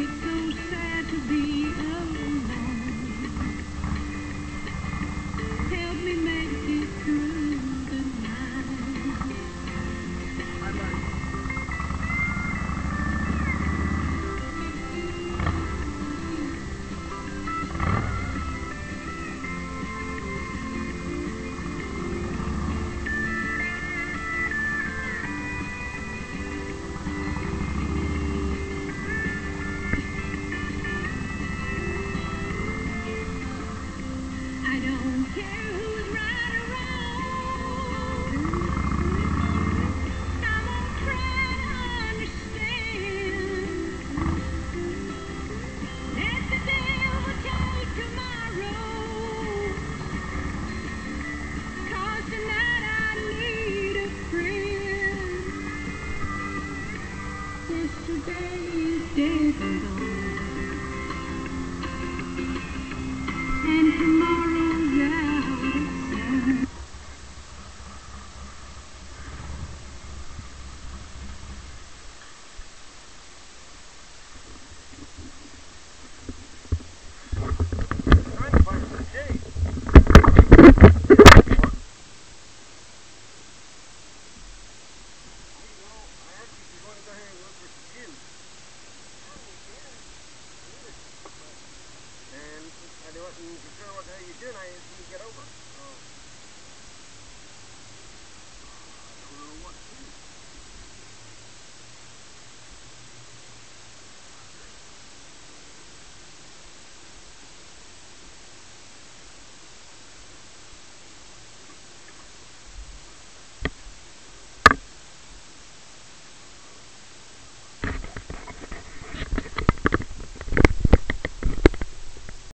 Because